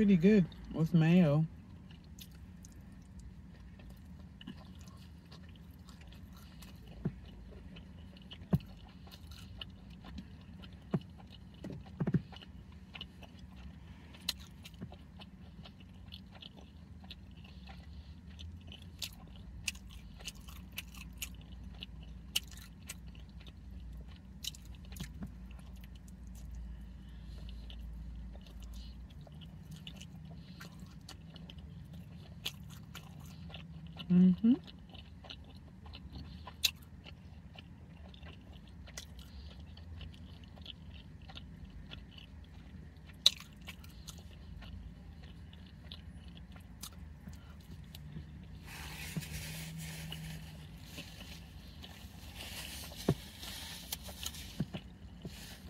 pretty good with mayo. Mm-hmm.